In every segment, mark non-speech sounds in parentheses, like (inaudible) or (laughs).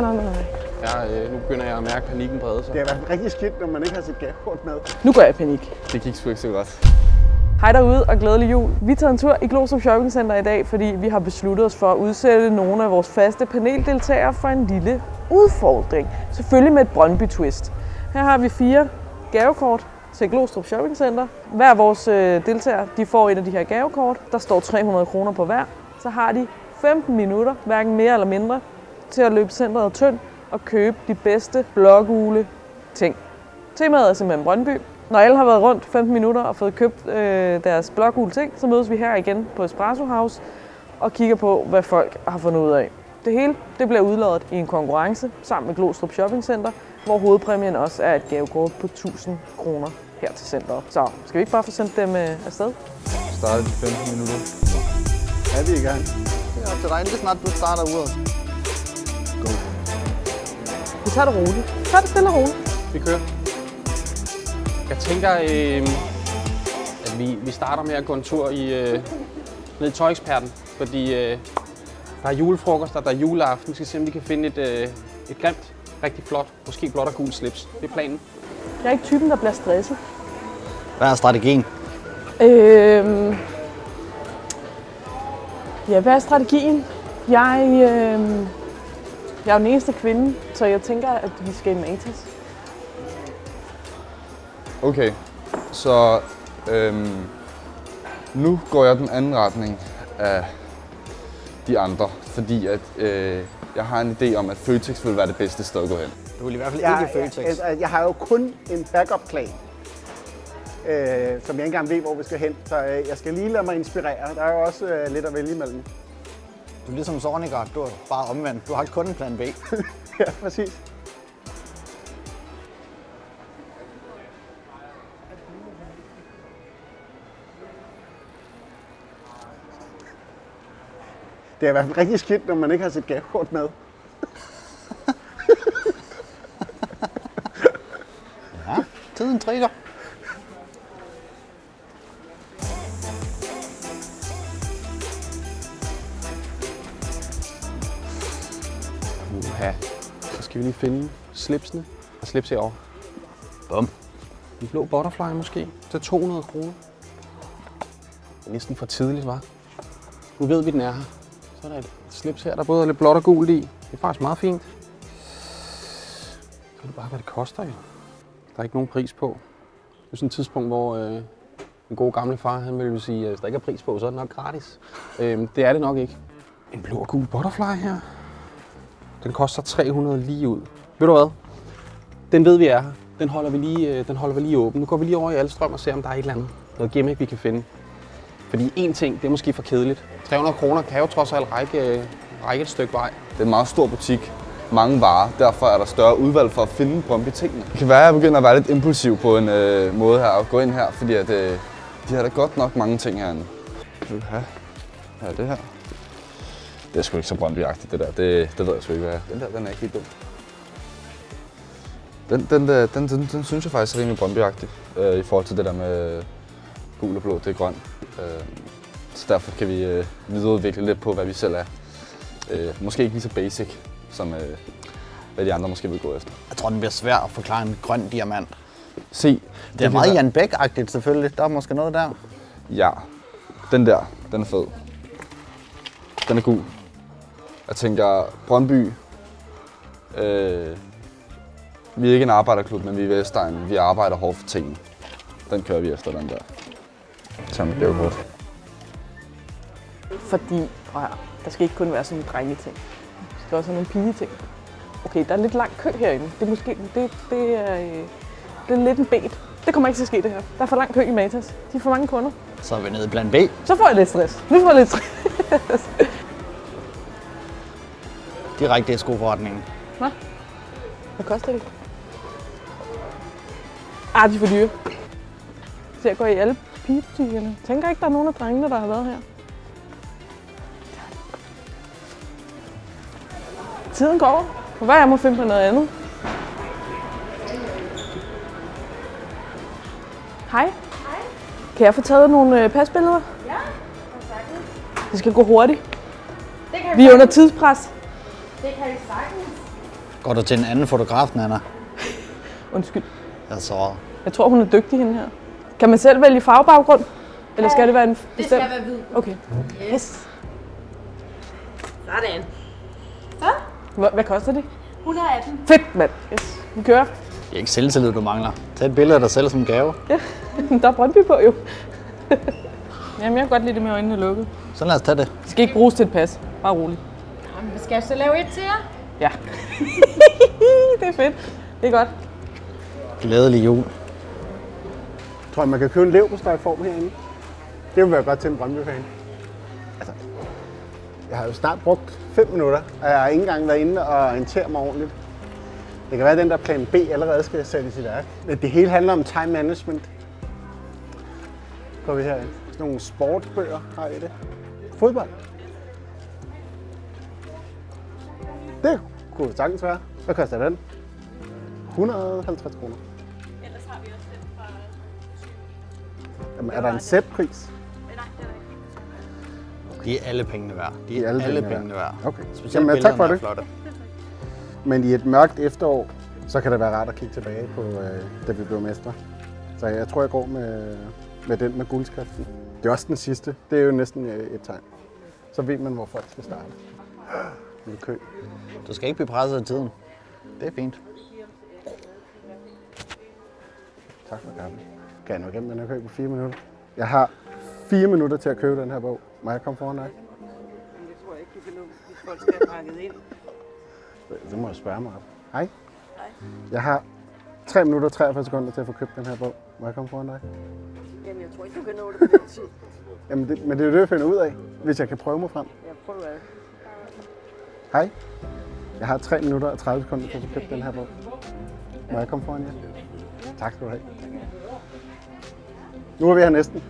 nej, nej, nej. Jeg, øh, nu begynder jeg at mærke panikken brede sig. Det er fald rigtig skidt, når man ikke har sit gavekort med. Nu går jeg i panik. Det gik sgu ikke så godt. Hej derude og glædelig jul. Vi tager en tur i Glostrup Shopping Center i dag, fordi vi har besluttet os for at udsætte nogle af vores faste paneldeltagere for en lille udfordring. Selvfølgelig med et Brøndby-twist. Her har vi fire gavekort til Glostrup Shopping Center. Hver af vores øh, deltagere de får et af de her gavekort. Der står 300 kroner på hver. Så har de 15 minutter, hverken mere eller mindre, til at løbe centret tynd og købe de bedste blågule ting. Temaet er simpelthen Brøndby. Når alle har været rundt 15 minutter og fået købt øh, deres blågule ting, så mødes vi her igen på Espresso House og kigger på, hvad folk har fundet ud af. Det hele det bliver udladet i en konkurrence sammen med Glostrup Shopping Center, hvor hovedpræmien også er et gavekort på 1000 kroner her til centret. Så skal vi ikke bare få sendt dem øh, afsted? Startet de 15 minutter. Er vi i gang? Det er op til dig, lige snart du starter uret. Vi tager det roligt. Tag det stille og roligt. Vi kører. Jeg tænker, øh, at vi, vi starter med at gå en tur i, øh, ned i Tøjeksperten, fordi øh, der er julefrokoster, der er juleaften. Vi skal se, om vi kan finde et, øh, et grimt, rigtig flot, måske blåt og gult slips. Det er planen. Jeg er ikke typen, der bliver stresset. Hvad er strategien? Øhm, ja, hvad er strategien? Jeg, øhm, jeg er jo den eneste kvinde, så jeg tænker, at vi skal i Matas. Okay, så øhm, nu går jeg den anden retning af de andre, fordi at, øh, jeg har en idé om, at Føtex vil være det bedste sted at gå hen. Du vil i hvert fald Jeg, ikke Føtex. jeg, jeg, jeg har jo kun en backup-plan, øh, som jeg ikke engang ved, hvor vi skal hen. Så øh, jeg skal lige lade mig inspirere. Der er jo også øh, lidt at vælge imellem. Du er ligesom Zornigat, du er bare omvendt. Du har kun en plan B. (laughs) ja, præcis. Det er i hvert fald rigtig skidt, når man ikke har sit gavekort med. Ja, tiden trigger. Skal vi lige finde slipsene. Og slips herovre. Bum. En blå butterfly måske. Til 200 kroner. Det er næsten for tidligt, var. Nu ved vi, den er her. Så er der et slips her, der både er lidt blåt og gult i. Det er faktisk meget fint. Så er det bare, hvad det koster jo. Der er ikke nogen pris på. Det er sådan et tidspunkt, hvor øh, en god gamle far, han ville sige, at hvis der ikke er pris på, så er det nok gratis. Øh, det er det nok ikke. En blå og gul butterfly her. Den koster 300 lige ud. Ved du hvad? Den ved vi er her. Den holder vi lige, øh, den holder vi lige åben. Nu går vi lige over i Alstrøm og ser, om der er et eller andet. Noget gimmick, vi kan finde. Fordi én ting, det er måske for kedeligt. 300 kroner kan jo trods alt række, øh, række et stykke vej. Det er en meget stor butik, mange varer, derfor er der større udvalg for at finde Brøndby tingene. Det kan være, at jeg begynder at være lidt impulsiv på en øh, måde her, at gå ind her, fordi at, øh, de har da godt nok mange ting herinde. Hvad er det her? Det er sgu ikke så Brøndby-agtigt, det der. Det, det ved jeg sgu ikke, hvad er. Den der, den er ikke helt dum. Den, den, der, den, den, den synes jeg faktisk er rimelig Brøndby-agtig, øh, i forhold til det der med gul og blå, det er grøn. Øh, så derfor kan vi øh, videreudvikle lidt på, hvad vi selv er. Øh, måske ikke lige så basic, som øh, hvad de andre måske vil gå efter. Jeg tror, den bliver svær at forklare en grøn diamant. Se, Det er meget Jan Bæk-agtigt selvfølgelig. Der er måske noget der. Ja, den der, den er fed. Den er god. Jeg tænker, Brøndby, øh, vi er ikke en arbejderklub, men vi er Vestegn. Vi arbejder hårdt for tingene. Den kører vi efter, den der. Tag mit gavekort. Fordi, prøv her, der skal ikke kun være sådan nogle drengeting. Der skal også have nogle pigeting. Okay, der er lidt lang kø herinde. Det er måske, det, det er, øh, det er lidt en bet. Det kommer ikke til at ske det her. Der er for lang kø i Matas. De er for mange kunder. Så er vi nede i plan B. Så får jeg lidt stress. Nu får jeg lidt stress. (laughs) Direkte i skoforretningen. Hvad? Hvad koster det? Ah, de er for dyre. Så jeg går i alle pigebutikkerne. Tænker ikke, der er nogen af drengene, der har været her. Tiden går. Hvad jeg må finde på noget andet? Hej. Hej. Kan jeg få taget nogle øh, pasbilleder? Ja. Det skal gå hurtigt. Det kan Vi er under tidspres. Det kan vi sagtens. Går du til en anden fotograf, Nana? (laughs) Undskyld. Jeg såret. Jeg tror, hun er dygtig, hende her. Kan man selv vælge farvebaggrund? Eller skal det være en Det bestemt? skal være hvid. Okay. Yes. Sådan. Hvad, hvad koster det? 118. Fedt, mand. Yes. Vi kører. Det er ikke selvtillid, du mangler. Tag et billede af dig selv som gave. (laughs) Der er Brøndby på jo. (laughs) Jamen, jeg kan godt lide det med øjnene lukket. Så lad os tage det. Det skal ikke bruges til et pas. Bare roligt. Jamen, vi skal så lave et til jer. Ja. (laughs) det er fedt. Det er godt. Glædelig jul. Tror jeg, man kan købe en leverpostejform herinde? Det vil være godt til en Brøndby-fan. Altså, jeg har jo snart brugt 5 minutter, og jeg har ikke engang været inde og orientere mig ordentligt. Det kan være, at den der plan B allerede skal sættes i værk. Men Det hele handler om time management. Går vi herind. Sådan nogle sportsbøger har I det. Fodbold. Det kunne sagtens være. Hvad koster den? 150 kroner. Jamen, er der en sætpris? De er alle pengene værd. De er, De er alle alle, pengene pengene værd. Okay. Specielt Jamen, tak for er det. flotte. Men i et mørkt efterår, så kan det være rart at kigge tilbage på, øh, da vi blev mestre. Så jeg tror, jeg går med, med den med guldskriften. Det er også den sidste. Det er jo næsten øh, et tegn. Så ved man, hvor folk skal starte. Er kø. Du skal ikke blive presset af tiden. Det er fint. Tak for gammel. Kan jeg nå igennem den her kø på fire minutter? Jeg har fire minutter til at købe den her bog. Må jeg komme foran dig? Det tror jeg ikke, du kan nå, hvis folk skal have ind. Det må jeg spørge mig op. Hej. Jeg har 3 minutter og 43 sekunder til at få købt den her bog. Må jeg komme foran dig? Jamen, jeg tror ikke, du kan nå det på den tid. Jamen, det, men det er jo det, jeg finder ud af, hvis jeg kan prøve mig frem. Jeg prøver at... Hej. Jeg har 3 minutter og 30 sekunder til at få købt den her bog. Må jeg komme foran jer? Tak skal du have. Nu er vi her næsten.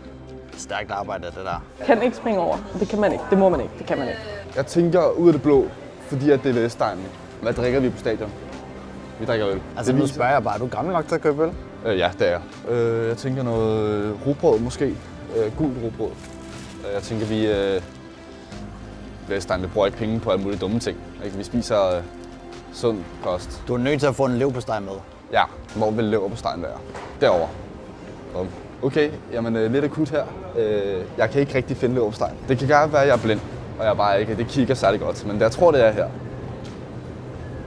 Stærkt arbejde, det der. Kan ikke springe over. Det kan man ikke. Det må man ikke. Det kan man ikke. Jeg tænker ud af det blå, fordi at det er Vestegnen. Hvad drikker vi på stadion? Vi drikker øl. Altså, det nu spørger jeg bare, er du gammel nok til at købe øl? Øh, ja, det er jeg. Øh, jeg tænker noget rugbrød måske. Øh, gult rugbrød. Øh, jeg tænker, vi... Øh, Vestegn, vi bruger ikke penge på alle mulige dumme ting. Ikke? Vi spiser øh, sund kost. Du er nødt til at få en leverpostej med. Ja, hvor vil stegen være? Derovre. Bum. Okay, jamen øh, lidt akut her. Øh, jeg kan ikke rigtig finde stegen. Det kan godt være, at jeg er blind, og jeg bare ikke det kigger særlig godt. Men jeg tror, det er her.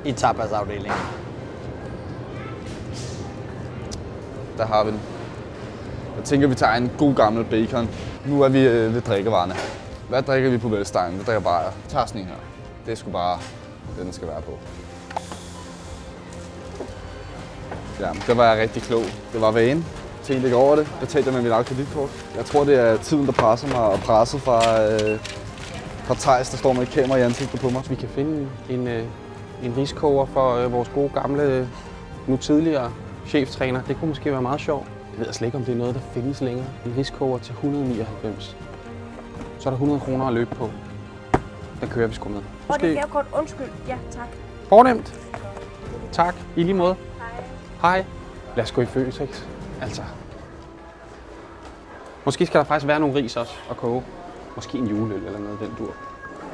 I tapasafdelingen. Der har vi den. Jeg tænker, vi tager en god gammel bacon. Nu er vi øh, ved drikkevarerne. Hvad drikker vi på Vestegn? Vi drikker bare. Jeg tager sådan en her. Det er sgu bare det, den skal være på. Ja, det var jeg rigtig klog. Det var vane. Tænkte ikke over det. Betalte jeg med mit eget kreditkort. Jeg tror, det er tiden, der presser mig, og presset fra, øh, fra Thijs, der står med et kamera i ansigtet på mig. Vi kan finde en, øh, en riskover for øh, vores gode gamle, nu tidligere cheftræner. Det kunne måske være meget sjovt. Jeg ved slet ikke, om det er noget, der findes længere. En riskover til 199. Så er der 100 kroner at løbe på. Der kører vi sgu med. Og det Måske er godt. Undskyld. Ja, tak. fornemt. Tak. I lige måde. Hej. Lad os gå i Føtex. Altså. Måske skal der faktisk være nogle ris også at koge. Måske en juleøl eller noget den dur.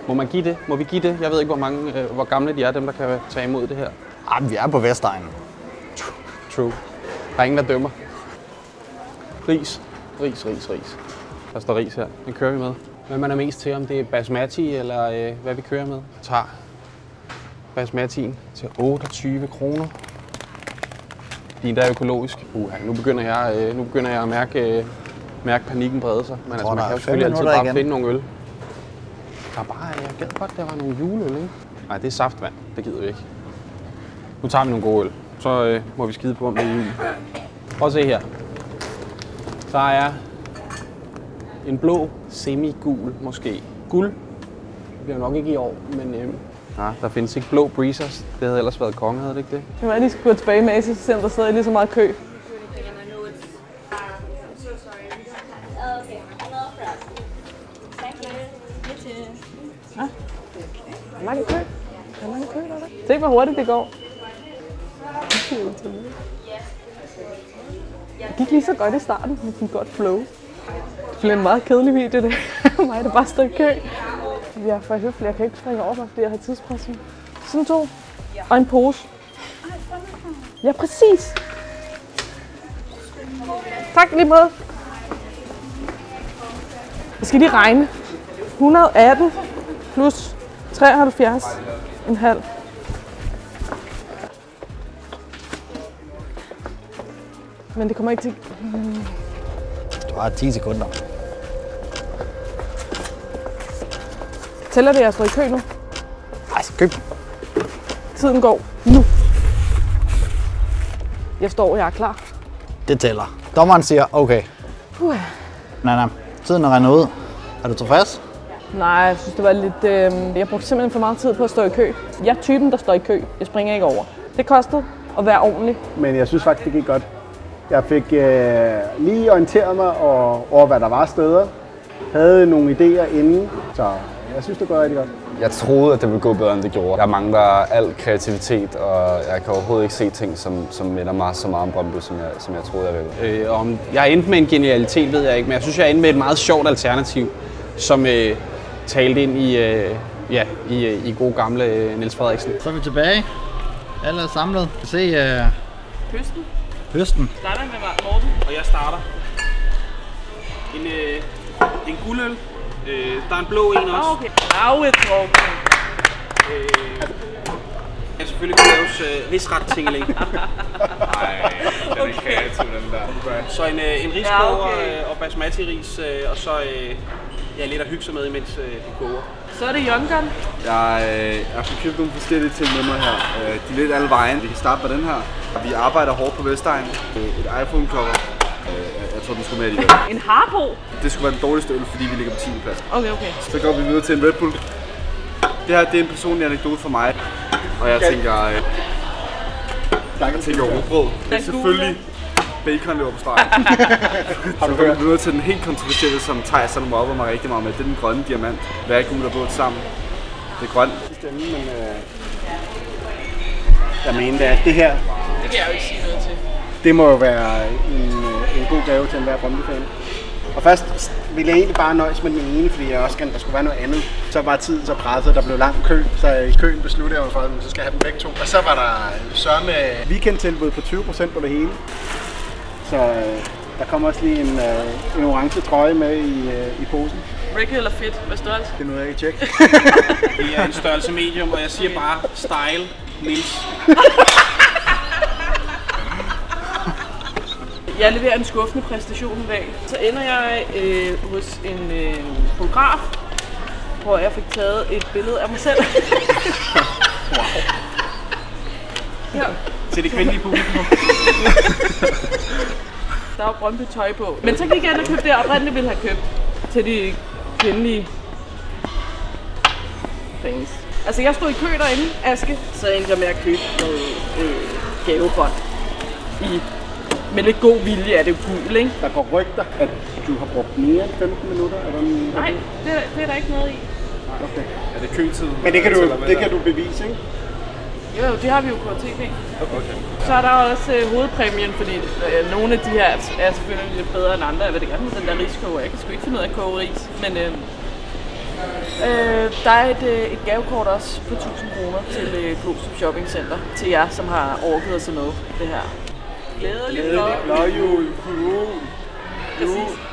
Må man give det? Må vi give det? Jeg ved ikke, hvor, mange, øh, hvor gamle de er, dem der kan tage imod det her. Ah, men vi er på Vestegnen. True. Der er ingen, der dømmer. Ris. Ris, ris, ris. Der står ris her. Den kører vi med. Hvad man er mest til, om det er basmati eller øh, hvad vi kører med. Jeg tager basmatien til 28 kroner. Din der er økologisk. Uha, nu begynder jeg, øh, nu begynder jeg at mærke, øh, mærke panikken brede sig. Men altså, man kan jo selvfølgelig altid bare igen. finde nogle øl. Der er bare, jeg gad godt, der var nogle juleøl, ikke? Nej, det er saftvand. Det gider vi ikke. Nu tager vi nogle gode øl. Så øh, må vi skide på, om det er jul. Prøv at se her. Der er en blå, semi-gul måske. Guld. Det bliver nok ikke i år, men øh, nej, der findes ikke blå breezers. Det havde ellers været konge, havde det ikke det? Det var, at de skulle gå tilbage med Asis og se, om der stadig er lige så meget kø. Hvor mange kø? Hvor mange kø der er der? Se, hvor hurtigt det går. Det gik lige så godt i starten med sådan godt flow. Det bliver en meget kedelig video, det. (laughs) Mig, der bare står i kø. Jeg er for høflig, Jeg kan ikke springe over, mig, fordi jeg har tidspres. Sådan to. Og en pose. Ja, præcis. Tak lige måde. Jeg skal lige regne. 118 plus 73 en halv. Men det kommer ikke til... Har 10 sekunder. Tæller det, at jeg står i kø nu? Ej, så køb. Tiden går nu. Jeg står, jeg er klar. Det tæller. Dommeren siger, okay. Puh. Nej, nej. Tiden er rendet ud. Er du tilfreds? Nej, jeg synes, det var lidt... Øh... Jeg brugte simpelthen for meget tid på at stå i kø. Jeg er typen, der står i kø. Jeg springer ikke over. Det kostede at være ordentlig. Men jeg synes faktisk, det gik godt. Jeg fik øh, lige orienteret mig over, over, hvad der var steder. Havde nogle idéer inden, så jeg synes, det går rigtig godt. Jeg troede, at det ville gå bedre, end det gjorde. Jeg mangler al kreativitet, og jeg kan overhovedet ikke se ting, som, som minder mig så meget om Brøndby, som jeg, som jeg troede, jeg ville. Øh, om jeg er endt med en genialitet, ved jeg ikke, men jeg synes, jeg er endt med et meget sjovt alternativ, som øh, talte ind i, øh, ja, i, øh, i god gamle øh, Niels Frederiksen. Så er vi tilbage. Alle er samlet. Kan se uh, Høsten høsten. starter med Morten. Og jeg starter. En, øh, en guldøl. Øh, der er en blå en også. Okay. Lauetrup. Øh, kan selvfølgelig kunne laves øh, rigsret tingeling. Nej, (laughs) den er kreativ, den der. Så en, øh, en riskoger Ja, okay. øh, og basmati ris, øh, og så øh, ja, lidt at hygge sig med, imens øh, det koger. Så er det Jonkan. Jeg, øh, jeg har købt nogle forskellige ting med mig her. Øh, de er lidt alle vejen. Vi kan starte med den her. Vi arbejder hårdt på Vestegn. Øh, Et iPhone cover. Øh, jeg tror, den skulle med alligevel. En harpo. Det skulle være den dårligste øl, fordi vi ligger på 10. plads. Okay, okay. Så går vi videre til en Red Bull. Det her det er en personlig anekdote for mig. Og jeg tænker, øh, jeg tænker rugbrød. Er selvfølgelig bacon løber på stregen. (laughs) Har du hørt? videre til den helt kontroversielle, som Thijs han mobber mig rigtig meget med. Det er den grønne diamant. Hvad er gul og blå sammen? Det er grønt. Stemme, men øh, jeg mente, at det her, Det kan jeg jo ikke sige noget til. det må jo være en, øh, en god gave til enhver Brøndby-fan. Og først ville jeg egentlig bare nøjes med den ene, fordi jeg også gerne, der skulle være noget andet. Så var tiden så presset, der blev lang kø, så i køen besluttede jeg mig for, at så skal jeg have dem begge to. Og så var der sørme weekendtilbud på 20% på det hele. Så øh, der kommer også lige en, øh, en orange trøje med i, øh, i posen. Ricky eller fedt? Hvad størrelse? Det er noget, jeg ikke tjekke. Det er en størrelse medium, og jeg siger bare style Niels. (laughs) Jeg leverer en skuffende præstation i dag. Så ender jeg øh, hos en øh, fotograf, hvor jeg fik taget et billede af mig selv. (laughs) ja, Til det kvindelige publikum. der var Brøndby tøj på. Men så gik jeg ind og købte det, jeg oprindeligt ville have købt til de kvindelige things. Altså, jeg stod i kø derinde, Aske, så endte jeg med at købe noget øh, gavebånd i med lidt god vilje er det jo gul, ikke? Der går rygter, at du har brugt mere end 15 minutter. Er der en, Nej, det er, det er der ikke noget i. Okay. Er det køtid? Men det kan du, det kan du bevise, ikke? Jo, jo, det har vi jo på tv. Okay. Så er der også øh, hovedpræmien, fordi øh, nogle af de her er selvfølgelig lidt bedre end andre. Jeg ved det gerne den der riskoger. Jeg kan sgu ikke finde ud af at koge ris. Men øh, øh, der er et, øh, et gavekort også på 1000 kroner til øh, Glostrup Shopping Center. Til jer, som har overgivet sig med det her. Glædelig, Blåjul. Præcis.